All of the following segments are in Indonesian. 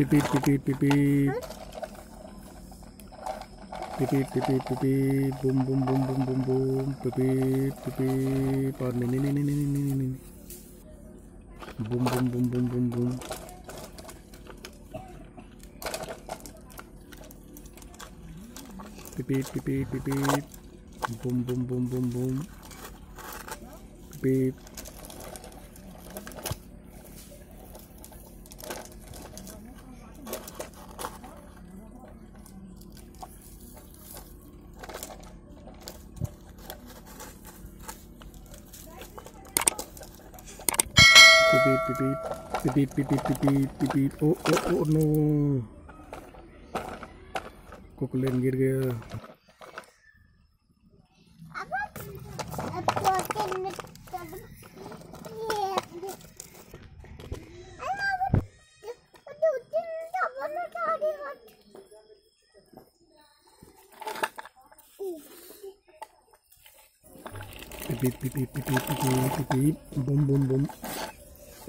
pipit pipit pipit. Pipit pipit pipit. Bum bum bum bum bum bum. Pipit pipit. Oh ini ini ini ini ini ini. Bum bum bum bum bum bum. Pipit pipit pipit. Bum bum bum bum bum. Pipit pipit pipit pipit pipit pipit pipit oh oh oh no kok kalian गिर गया pipit pipit pipit pipit pipit bum bum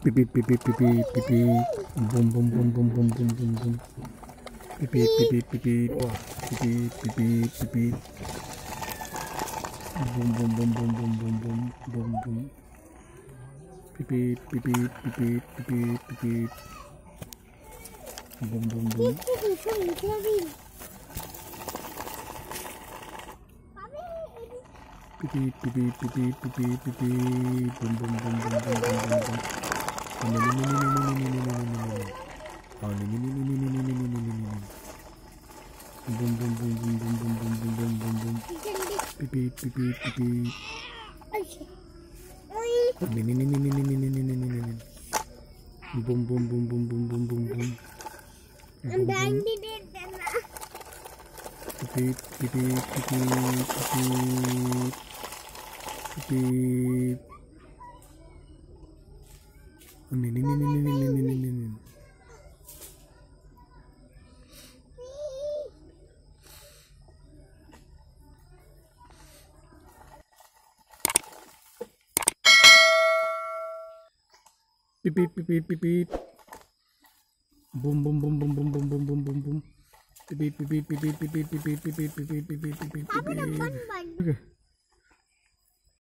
Pipit pipit pipit pipit bum bum bum bum bum bum bum bum pipit pipit pipit wah pipit pipit pipit bum bum bum bum bum bum bum bum bum pipit pipit pipit pipit pipit bum bum bum pipit pipit pipit pipit pipit bum bum bum bum bum bum bum oh bum bum bum pipit pipit pipit ini ini ini ini ini ini ini ini ini ini ini ini pipit pipit pipit bum bum bum bum bum bum bum bum bum bum pipit pipit pipit pipit pipit pipit pipit pipit pipit pipit